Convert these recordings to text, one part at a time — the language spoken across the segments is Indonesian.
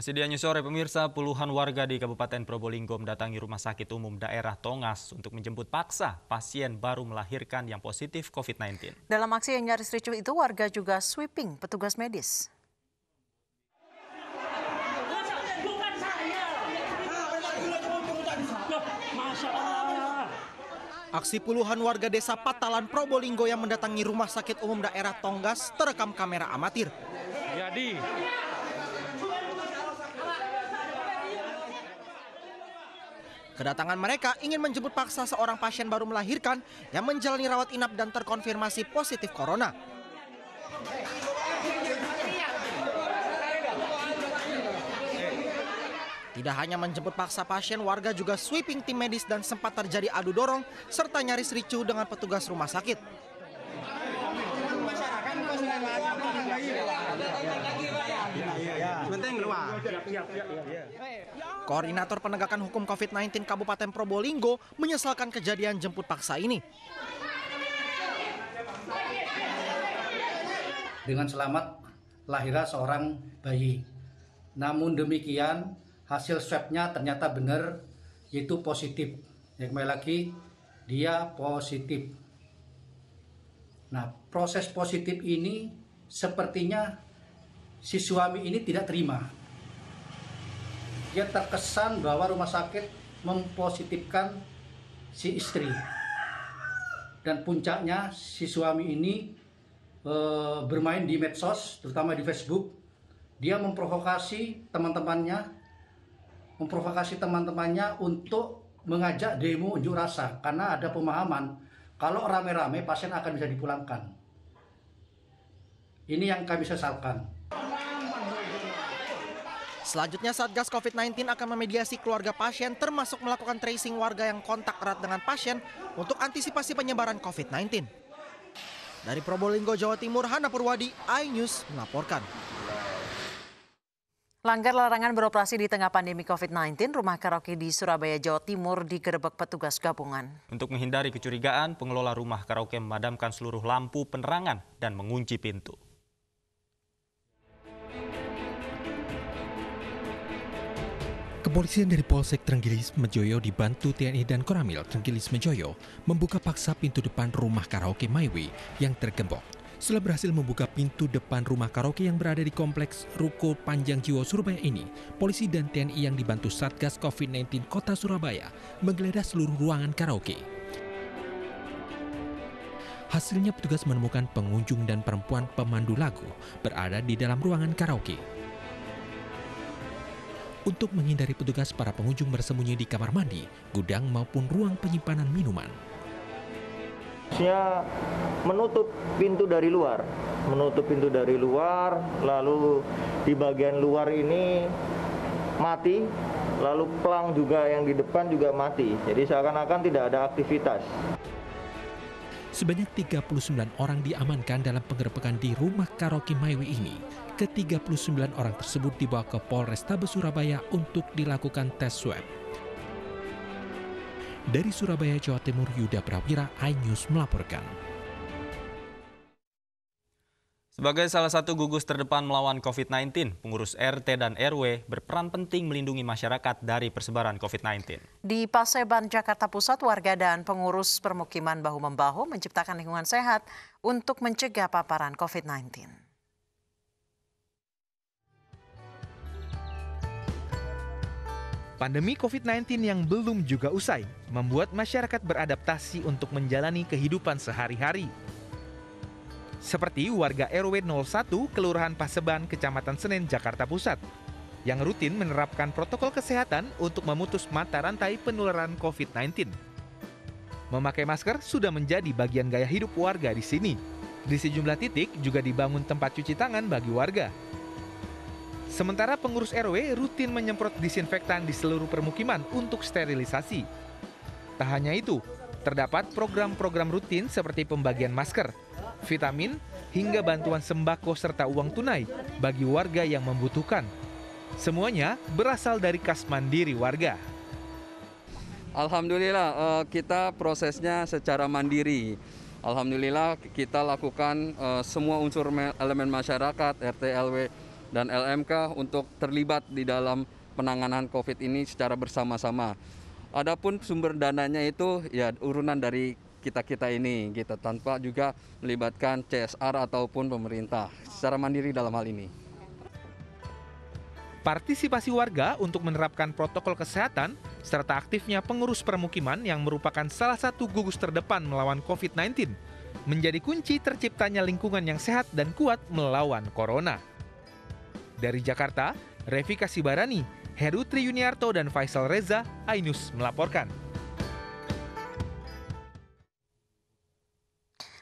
Masih di sore pemirsa, puluhan warga di Kabupaten Probolinggo mendatangi Rumah Sakit Umum Daerah Tongas untuk menjemput paksa pasien baru melahirkan yang positif COVID-19. Dalam aksi yang nyaris ricuh itu, warga juga sweeping petugas medis. Aksi puluhan warga desa Patalan Probolinggo yang mendatangi Rumah Sakit Umum Daerah Tonggas terekam kamera amatir. Jadi, Kedatangan mereka ingin menjemput paksa seorang pasien baru melahirkan yang menjalani rawat inap dan terkonfirmasi positif corona. Tidak hanya menjemput paksa pasien, warga juga sweeping tim medis dan sempat terjadi adu dorong serta nyaris ricuh dengan petugas rumah sakit. Koordinator Penegakan Hukum COVID-19 Kabupaten Probolinggo menyesalkan kejadian jemput paksa ini. Dengan selamat lahirlah seorang bayi. Namun demikian hasil swabnya ternyata benar yaitu positif. Ya, kembali lagi dia positif. Nah proses positif ini sepertinya si suami ini tidak terima dia terkesan bahwa rumah sakit mempositifkan si istri. Dan puncaknya si suami ini e, bermain di medsos terutama di Facebook. Dia memprovokasi teman-temannya memprovokasi teman-temannya untuk mengajak demo unjuk rasa. Karena ada pemahaman kalau rame-rame pasien akan bisa dipulangkan. Ini yang kami sesalkan Selanjutnya Satgas COVID-19 akan memediasi keluarga pasien termasuk melakukan tracing warga yang kontak erat dengan pasien untuk antisipasi penyebaran COVID-19. Dari Probolinggo, Jawa Timur, Hana Purwadi, iNews melaporkan. Langgar larangan beroperasi di tengah pandemi COVID-19, rumah karaoke di Surabaya, Jawa Timur digerebek petugas gabungan. Untuk menghindari kecurigaan, pengelola rumah karaoke memadamkan seluruh lampu penerangan dan mengunci pintu. Kepolisian dari Polsek Trenggilis Mejoyo dibantu TNI dan Koramil Trenggilis Mejoyo membuka paksa pintu depan rumah karaoke Maiwi yang tergembok. Setelah berhasil membuka pintu depan rumah karaoke yang berada di kompleks Ruko Panjang Jiwo Surabaya ini, polisi dan TNI yang dibantu Satgas COVID-19 Kota Surabaya menggeledah seluruh ruangan karaoke. Hasilnya petugas menemukan pengunjung dan perempuan pemandu lagu berada di dalam ruangan karaoke. Untuk menghindari petugas, para pengunjung bersembunyi di kamar mandi, gudang maupun ruang penyimpanan minuman. Saya menutup pintu dari luar, menutup pintu dari luar, lalu di bagian luar ini mati, lalu pelang juga yang di depan juga mati. Jadi seakan-akan tidak ada aktivitas. Sebanyak 39 orang diamankan dalam penggerbekan di rumah karaoke Maiwi ini. Ke-39 orang tersebut dibawa ke Polrestabes Surabaya untuk dilakukan tes swab. Dari Surabaya, Jawa Timur, Yuda Prawira, iNews melaporkan. Sebagai salah satu gugus terdepan melawan COVID-19, pengurus RT dan RW berperan penting melindungi masyarakat dari persebaran COVID-19. Di Paseban, Jakarta Pusat, warga dan pengurus permukiman bahu-membahu menciptakan lingkungan sehat untuk mencegah paparan COVID-19. Pandemi COVID-19 yang belum juga usai membuat masyarakat beradaptasi untuk menjalani kehidupan sehari-hari. Seperti warga RW 01 Kelurahan Paseban, Kecamatan Senen, Jakarta Pusat, yang rutin menerapkan protokol kesehatan untuk memutus mata rantai penularan COVID-19. Memakai masker sudah menjadi bagian gaya hidup warga di sini. Di sejumlah titik juga dibangun tempat cuci tangan bagi warga. Sementara pengurus RW rutin menyemprot disinfektan di seluruh permukiman untuk sterilisasi. Tak hanya itu, terdapat program-program rutin seperti pembagian masker, vitamin, hingga bantuan sembako serta uang tunai bagi warga yang membutuhkan. Semuanya berasal dari kas mandiri warga. Alhamdulillah eh, kita prosesnya secara mandiri. Alhamdulillah kita lakukan eh, semua unsur elemen masyarakat RT LW dan LMK untuk terlibat di dalam penanganan COVID ini secara bersama-sama. Adapun sumber dananya itu ya urunan dari kita-kita ini gitu tanpa juga melibatkan CSR ataupun pemerintah secara mandiri dalam hal ini. Partisipasi warga untuk menerapkan protokol kesehatan serta aktifnya pengurus permukiman yang merupakan salah satu gugus terdepan melawan COVID-19 menjadi kunci terciptanya lingkungan yang sehat dan kuat melawan corona. Dari Jakarta, Revi Kasibarani, Heru Triyuniarto dan Faisal Reza, Ainus melaporkan.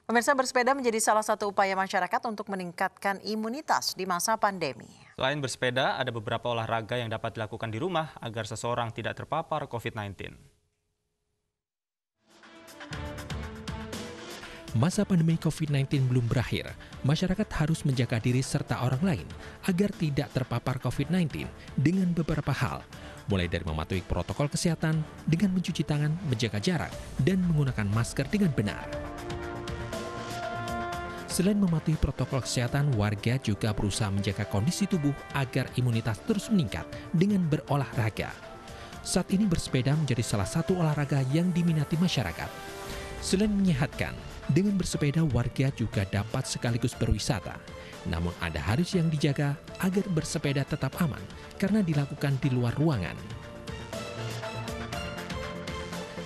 Pemirsa bersepeda menjadi salah satu upaya masyarakat untuk meningkatkan imunitas di masa pandemi. Selain bersepeda, ada beberapa olahraga yang dapat dilakukan di rumah agar seseorang tidak terpapar COVID-19. Masa pandemi COVID-19 belum berakhir, masyarakat harus menjaga diri serta orang lain agar tidak terpapar COVID-19 dengan beberapa hal, mulai dari mematuhi protokol kesehatan dengan mencuci tangan, menjaga jarak, dan menggunakan masker dengan benar. Selain mematuhi protokol kesehatan, warga juga berusaha menjaga kondisi tubuh agar imunitas terus meningkat dengan berolahraga. Saat ini bersepeda menjadi salah satu olahraga yang diminati masyarakat. Selain menyehatkan, dengan bersepeda warga juga dapat sekaligus berwisata. Namun ada harus yang dijaga agar bersepeda tetap aman karena dilakukan di luar ruangan.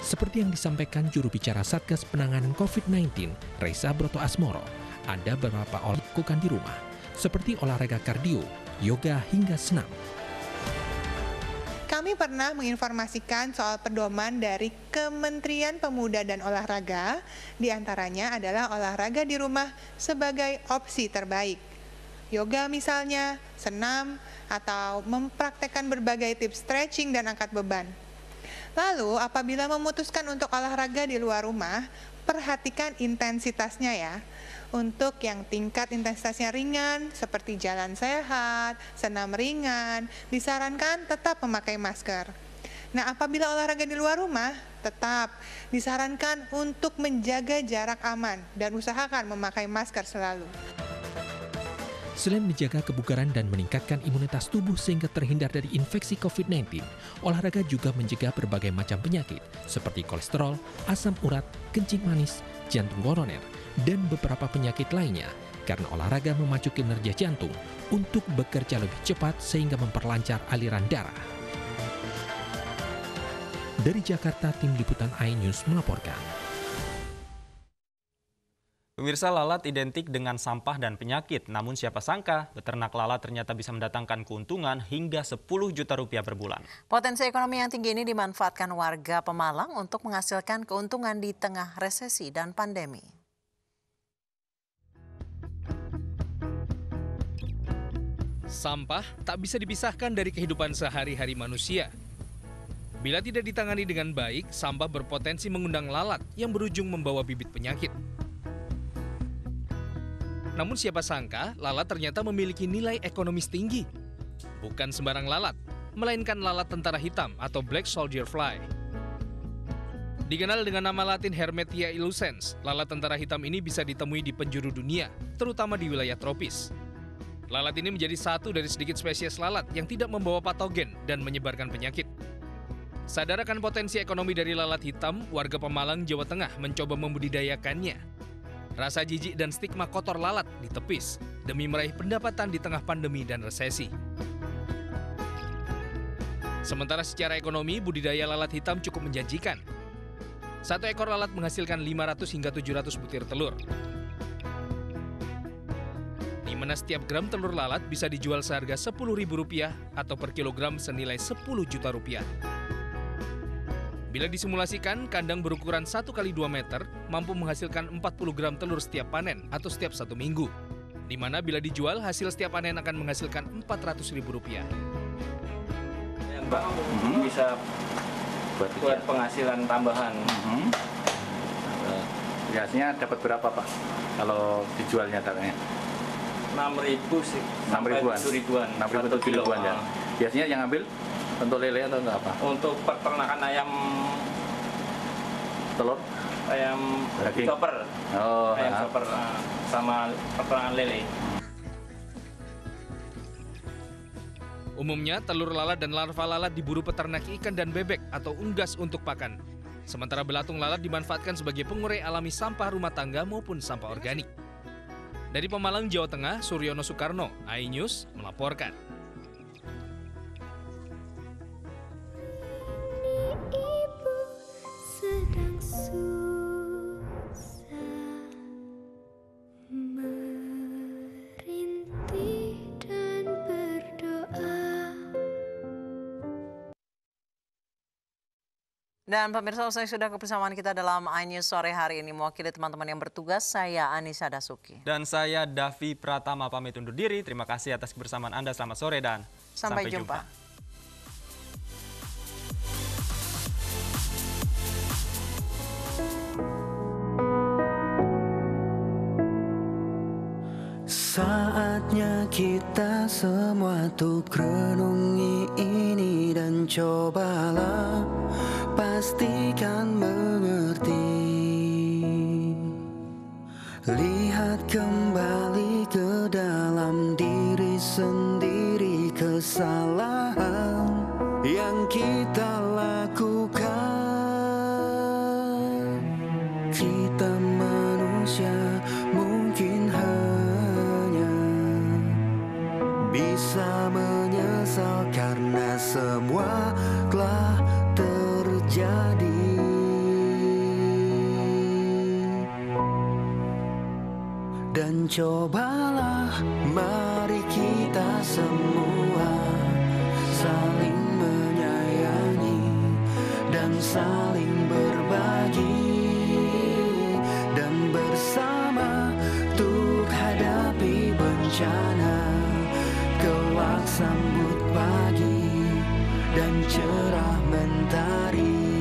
Seperti yang disampaikan juru bicara Satgas Penanganan COVID-19, Reza Broto Asmoro, ada beberapa olahraga dilakukan di rumah, seperti olahraga kardio, yoga, hingga senam. Kami pernah menginformasikan soal pedoman dari Kementerian Pemuda dan Olahraga, di antaranya adalah olahraga di rumah sebagai opsi terbaik. Yoga misalnya, senam, atau mempraktekkan berbagai tips stretching dan angkat beban. Lalu, apabila memutuskan untuk olahraga di luar rumah, perhatikan intensitasnya ya. Untuk yang tingkat intensitasnya ringan, seperti jalan sehat, senam ringan, disarankan tetap memakai masker. Nah, apabila olahraga di luar rumah, tetap disarankan untuk menjaga jarak aman dan usahakan memakai masker selalu. Selain menjaga kebugaran dan meningkatkan imunitas tubuh sehingga terhindar dari infeksi COVID-19, olahraga juga mencegah berbagai macam penyakit seperti kolesterol, asam urat, kencing manis, jantung koroner, dan beberapa penyakit lainnya karena olahraga memacu kinerja jantung untuk bekerja lebih cepat sehingga memperlancar aliran darah. Dari Jakarta, Tim Liputan iNews melaporkan. Pemirsa lalat identik dengan sampah dan penyakit, namun siapa sangka beternak lalat ternyata bisa mendatangkan keuntungan hingga 10 juta rupiah per bulan. Potensi ekonomi yang tinggi ini dimanfaatkan warga Pemalang untuk menghasilkan keuntungan di tengah resesi dan pandemi. Sampah tak bisa dipisahkan dari kehidupan sehari-hari manusia. Bila tidak ditangani dengan baik, sampah berpotensi mengundang lalat yang berujung membawa bibit penyakit. Namun siapa sangka lalat ternyata memiliki nilai ekonomis tinggi. Bukan sembarang lalat, melainkan lalat tentara hitam atau black soldier fly. Dikenal dengan nama latin Hermetia illucens, lalat tentara hitam ini bisa ditemui di penjuru dunia, terutama di wilayah tropis. Lalat ini menjadi satu dari sedikit spesies lalat yang tidak membawa patogen dan menyebarkan penyakit. Sadar akan potensi ekonomi dari lalat hitam, warga Pemalang, Jawa Tengah mencoba membudidayakannya. Rasa jijik dan stigma kotor lalat ditepis demi meraih pendapatan di tengah pandemi dan resesi. Sementara secara ekonomi, budidaya lalat hitam cukup menjanjikan. Satu ekor lalat menghasilkan 500 hingga 700 butir telur. Mana setiap gram telur lalat bisa dijual seharga Rp10.000 atau per kilogram senilai 10 juta rupiah. Bila disimulasikan, kandang berukuran 1 kali 2 meter mampu menghasilkan 40 gram telur setiap panen atau setiap satu minggu. Di mana bila dijual, hasil setiap panen akan menghasilkan Rp400.000. Mbak, bisa buat, buat penghasilan tambahan. Hmm. Biasanya dapat berapa Pak kalau dijualnya targetnya? 6.000 sih. 6 ribuan. 7 ribuan. 6 ribu 7 ribuan ya. Biasanya yang ambil untuk lele atau enggak apa? Untuk peternakan ayam telur, ayam Daging. chopper, Oh, ayam ha. chopper ah, sama peternakan lele. Umumnya, telur lalat dan larva lalat diburu peternak ikan dan bebek atau unggas untuk pakan. Sementara belatung lalat dimanfaatkan sebagai pengurai alami sampah rumah tangga maupun sampah organik. Dari Pemalang, Jawa Tengah, Suryono Soekarno, iNews melaporkan. Dan pemirsa usai sudah kebersamaan kita dalam iNews sore hari ini mewakili teman-teman yang bertugas saya Anissa Dasuki. Dan saya Davi Pratama pamit undur diri. Terima kasih atas kebersamaan Anda. Selamat sore dan Sampai, jumpa. Saatnya kita semua tuh renungi ini dan cobalah pastikan mengerti Cobalah mari kita semua saling menyayangi dan saling berbagi dan bersama untuk hadapi bencana kelak sambut pagi dan cerah mentari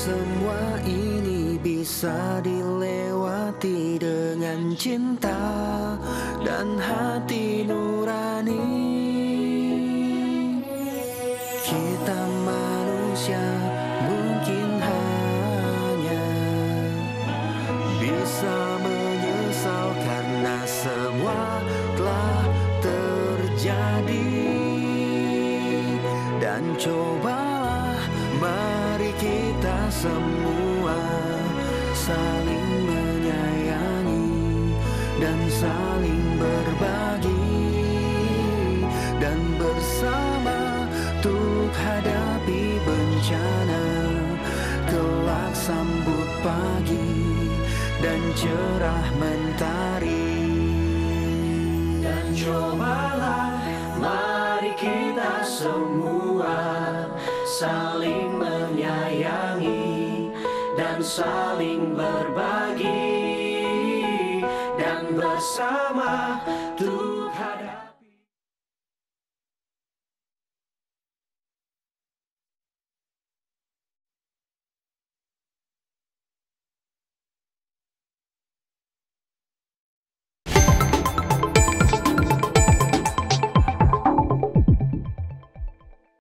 semua ini bisa dilewati dengan cinta dan hati nurani. Kita manusia semua saling menyayangi dan saling berbagi dan bersama untuk hadapi bencana kelak sambut pagi dan cerah mentari. Dan cobalah mari kita semua saling saling berbagi dan bersama